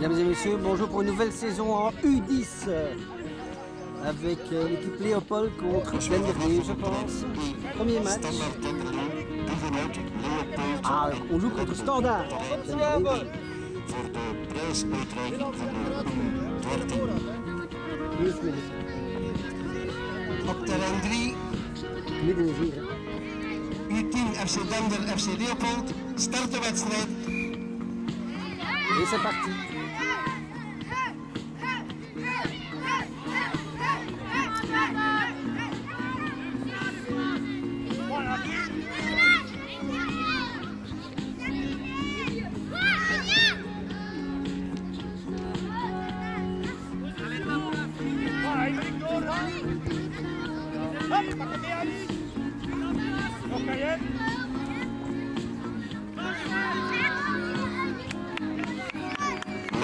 Mesdames et messieurs, bonjour pour une nouvelle saison en U10 euh, avec euh, l'équipe Léopold contre Denderleeuw, je pense. Premier match. Ah, on joue contre Standard. Op terrein 3, Midden is hier. hè. U10 FC Dender, FC Leopold. Start de wedstrijd. Et c'est parti.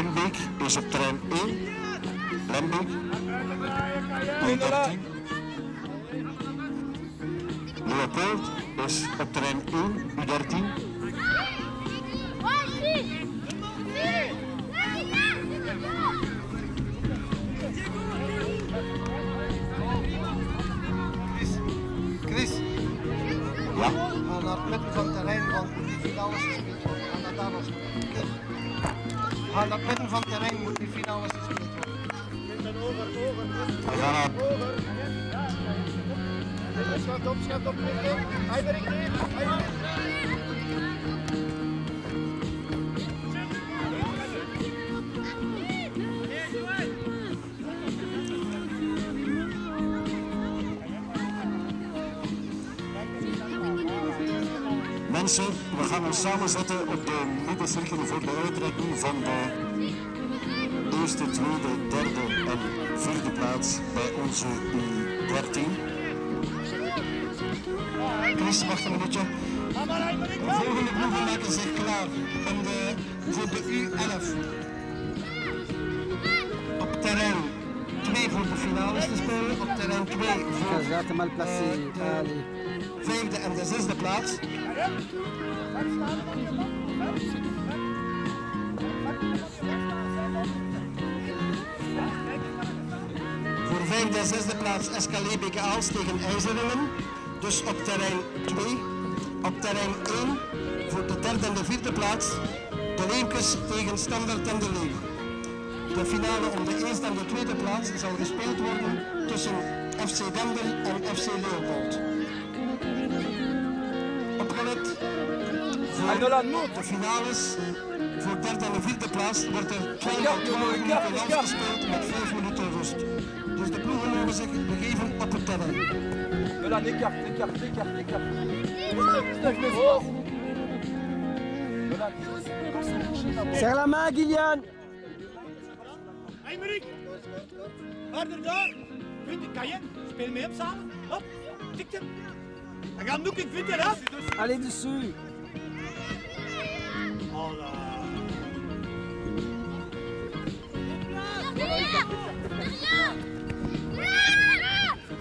Lembeek is op terrein 1. Lembeek. U13. Leopold is op terrein 1. U13. mij moet die finale gespeeld worden. Over, over, over. over. Schuift op, schat op. Hij de richting, hij de Mensen, we gaan ons samenzetten op de middencirkel voor de uitrekking van de eerste, tweede, derde en vierde plaats bij onze U13. Chris, wacht een minuutje. De volgende ploegen maken zich klaar om de, voor de U11. Op terrein 2 voor de finales te spelen. Op terrein 2 Ça, voor. Allez. de vijfde en de zesde plaats. En zesde plaats BK Aals tegen IJzeringen. Dus op terrein 2. Op terrein 1 voor de derde en de vierde plaats. De Leemkes tegen Standard en de Leeuw. De finale om de eerste en de tweede plaats zal gespeeld worden tussen FC Dender en FC Leopold. Opgelet. Voor de finales voor derde en de vierde plaats wordt er 12 minuten afgespeeld met 5 minuten Voilà, écarte. Serre la main, Gillian. Aymeric! Harder daar! Vind je, kan je? Speel mee op samen. Hop, tik hem. Ik vind af. Allez dessus.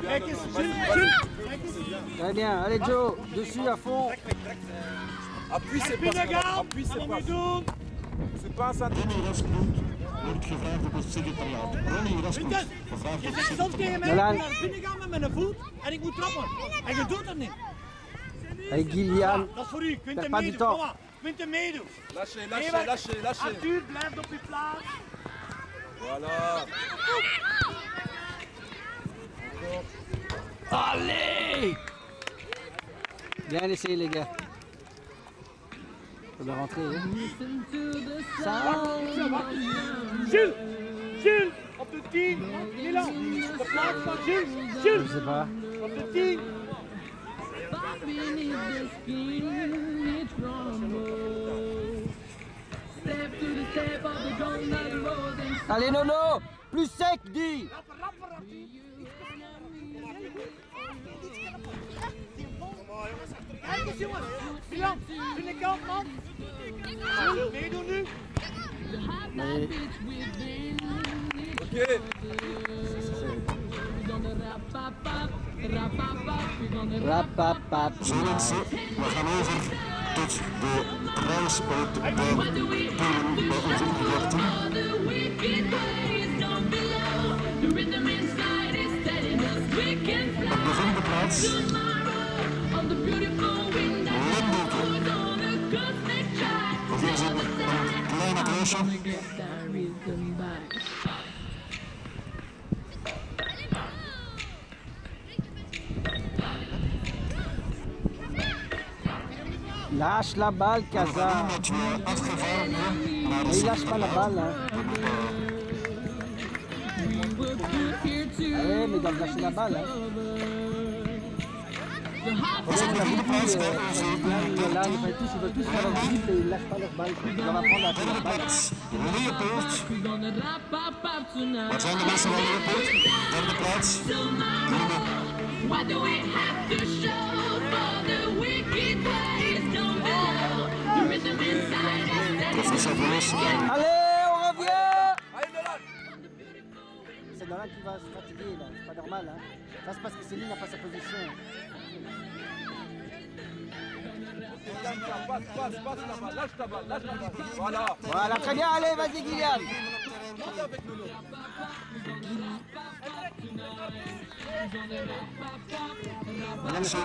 Kijk eens. Très bien. Allez, Joe. Dessus à fond. Appuie, c'est pas. Appuie, c'est pas? C'est pas un. Allez, Gillian. Dat is voor u. Quinten Perds pas du temps. Lâchez, lâchez, lâchez, lâchez. Arthur blijft op je plaats. Voilà. Allez Bien essayé, les gars. Faut bien rentrer. Hein. Gilles, Gilles, op de 10. Milan, de plaats van Gilles. Je Gilles, sais pas. de 10. Allez, Nono Plus sec, dis jongens. Milan, doe de kant, man. Meedoen nu. Nee. Oké. Okay. Rapapap. We gaan over tot de prijs op de Op de volgende plaats. Back. Lâche la balle, Kaza. Il lâche pas la balle. Hein. Ah ouais, mais il doit lâcher la balle. Hein. Là, va tous, il va tous faire et il lâche pas va prendre la balle. Leopold. Wat zijn de mensen van Leopold? Derde plaats. What do we have to show for the wicked? The inside Professor Allez! C'est Nolan qui va se fatiguer là, c'est pas normal. Hein. Ça c'est parce que Céline n'a pas sa position. Passe, passe, passe la balle, lâche ta balle, lâche la balle. Voilà. Voilà, très bien, allez, vas-y Kylian. Monte avec Nono. Mensen.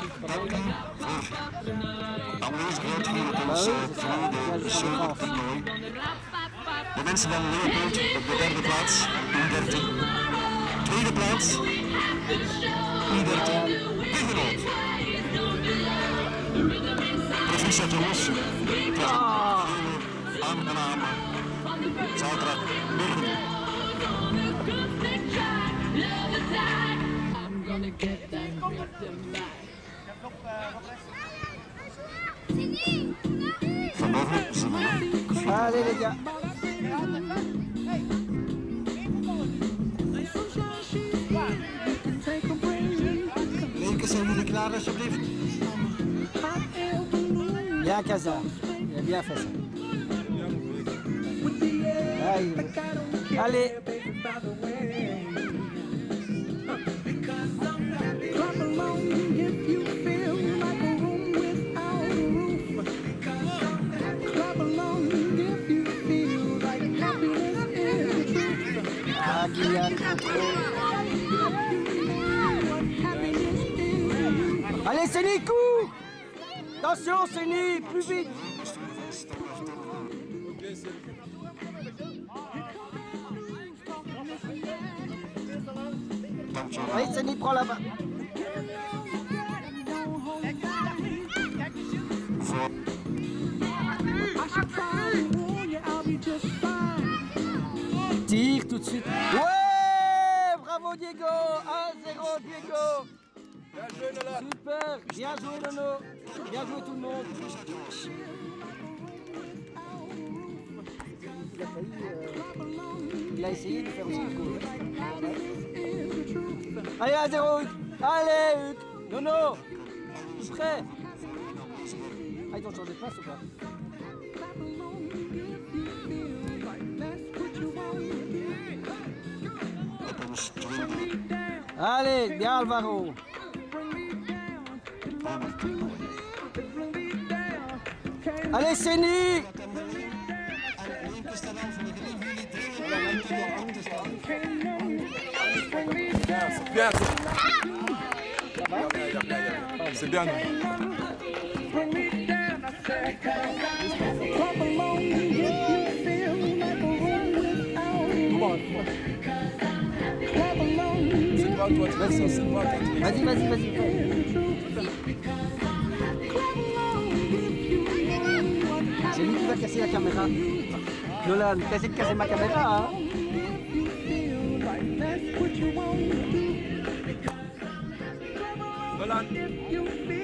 De van Leopold op de derde plaats, U13. Tweede plaats, Liberto Hugenot. Professor Thomas, de aangename zaterdagmorgen. I'm gonna get them with the mic. Allez les zijn jullie klaar alsjeblieft? Bien Kaza. Il a bien fait ça. Il- Allez. Coup Attention, Séni, plus vite. Allez, Séni, prends la fine. Tire tout de suite. Ouais Bravo Diego 1-0 Diego. Super Bien joué Nono. Bien joué tout le monde. Il a failli... Il a essayé de faire aussi le goal. Allez 1-0 Hugues Allez Hugues Nono. Prêt Ah ils t'ont changé de place ou pas? Clap along if staan. Bien, c'est bien, bien, bien, bien. C'est bien, C'est toi. Vas-y, vas-y, vas-y. C'est lui qui va casser la caméra. Nolan, t'essaies de casser ma caméra, hein Nolan.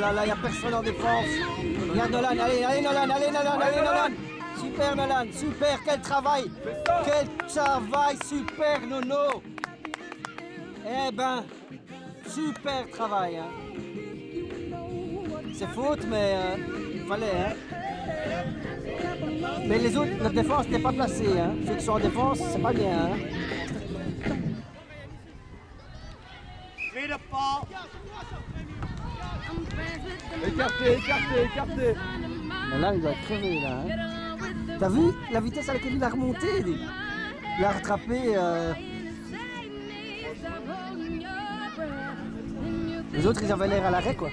là là là, il n'y a personne en défense. Il y a Nolan, allez, allez Nolan, allez Nolan, allez Nolan. Super Nolan, super, quel travail. Quel travail, super Nono. Eh ben, super travail. hein. C'est faute, mais euh, il fallait. Hein. Mais les autres, notre défense n'était pas placée. Hein. Ceux qui sont en défense, c'est pas bien. Hein. Écarté, écarté. Mais là, il doit être crevé, là. T'as vu la vitesse à laquelle il a remonté Il a rattrapé. euh, Les autres, ils avaient l'air à l'arrêt, quoi.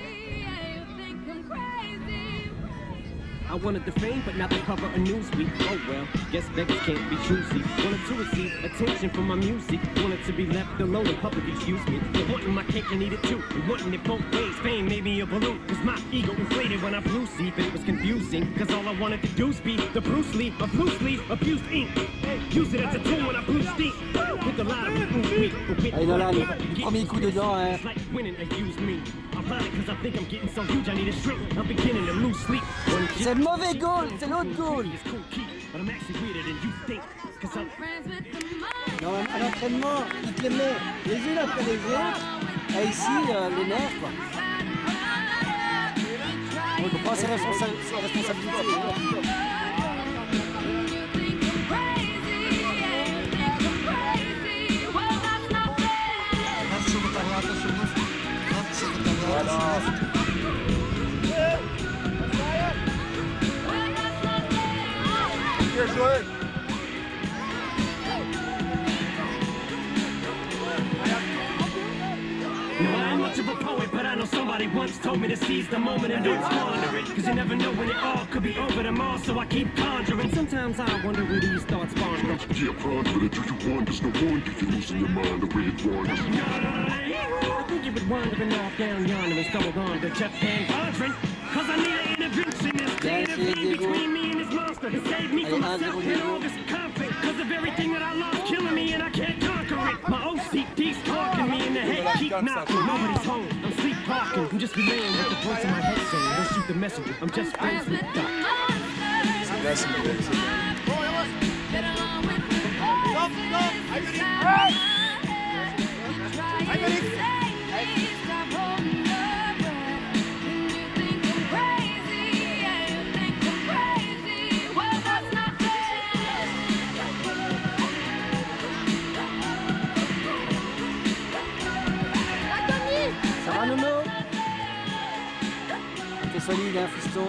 I wanted the fame, but not the cover of Newsweek. Oh well, guess beggars can't be choosy. Wanted to receive attention from my music. Wanted to be left alone in public, excuse me. But wanting my cake and eat it too. And wanting it both ways. Fame made me a balloon. Cause my ego inflated when I flew see, but it was confusing. Cause all I wanted to do was be the Bruce Lee of loose leaf, abused ink. Use it as a tool when I blew steam. With a lot of with Allez, Nolan, du premier coup dedans, hein. It's like winning and use me. Ironic cause I think I'm getting so huge I need a shrink. I'm beginning to lose sleep. One C'est le mauvais goal, c'est l'autre goal. Non, à l'entraînement, il te les met les unes après les autres. Et ici, euh, les nerfs, quoi. On responsa- ses responsabilités. I ain't much of a poet, but I know somebody once told me to seize the moment and don't squander it. Cause you never know when it all could be over tomorrow, so I keep conjuring. Sometimes I wonder where these thoughts spawn from. Yeah, confident do you want, there's no wonder you're losing your mind the way it wanders. I think you would wandering off down yonder and stumbled on to Jeff Van Vondren. Cause I need an interventionist to Yeah, intervene Diego. between me and this monster to save me from myself and all this conflict. Cause of everything that I love killing me and I can't conquer it. My OCD's talking me in the head, keep knocking. Nobody's home, I'm sleepwalking. I'm just relaying what the voice in my head saying. Don't shoot the messenger, I'm just friends with Doc. Là, c'est mauvais. c'est mauvais. Stop, stop. Hij wil niet. Hij wil niet. T'es solide, hein, fiston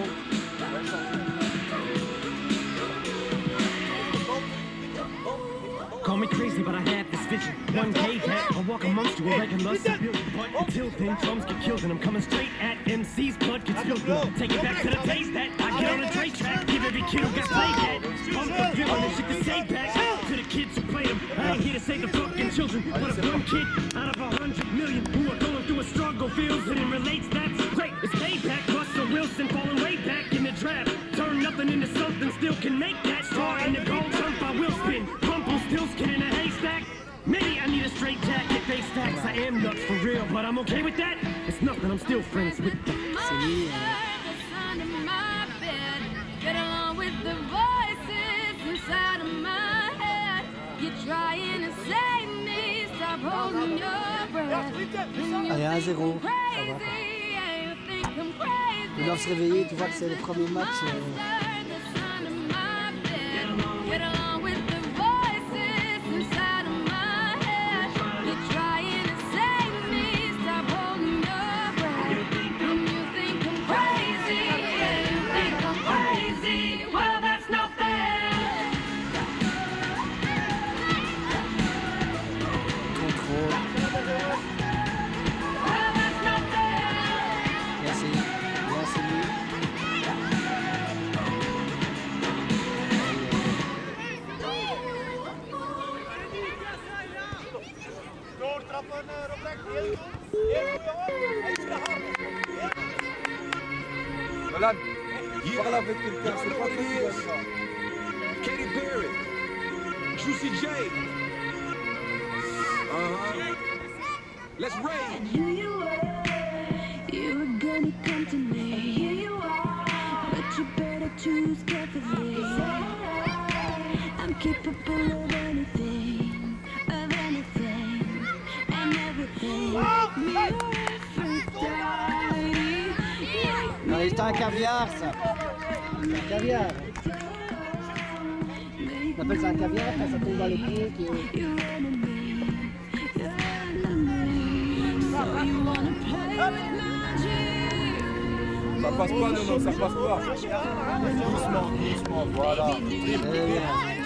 Call me crazy, but I had this vision. One day that I'll walk amongst you a regular civilian. But until then, drums get killed, and I'm coming straight at MC's blood gets spilled. Take it back to the days that I get on a Dre track. Give every kid who got played that. Pump the villain and shit to say back to the kids who played them. I ain't here to save the fucking children, but if one kid out of a hundred million who are going through a struggle feels it and relates, that's great. It's payback. Russell Wilson falling way back in the draft. Turn nothing into something, still can make that straw in the gold jump. I will spin. Crumple still skin in a haystack. Maybe I need a straight jacket, face stacks. I am nuts for real, but I'm okay with that. It's nothing, I'm still friends with the. C'est lui, hein. Allez, 1-0, ça va. Ils doivent se réveiller, tu vois que c'est le premier match. euh, Y'all know what it is. Katy Perry. Juicy J. Uh-huh. Let's rage. Here you were. You were gonna come to me. Here you are. But you better choose carefully. I'm capable of anything. Of anything. And everything. Me or friend, a caviar, ça. C'est un caviar. On appelle ça un caviar quand ça tombe dans les pieds. Qui... Magic? Ça passe pas, non, non, ça passe pas. Doucement, doucement, voilà. Cause